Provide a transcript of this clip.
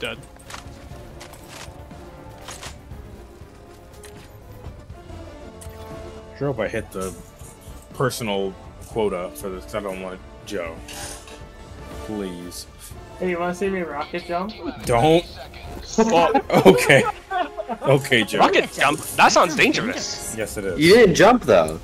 dead. Sure hope I hit the personal quota for this. I don't want Joe. Please. Hey, you want to see me rocket jump? Don't. Well, Okay. Okay, Joe. rocket jump. That sounds dangerous. Yes, it is. You didn't jump though.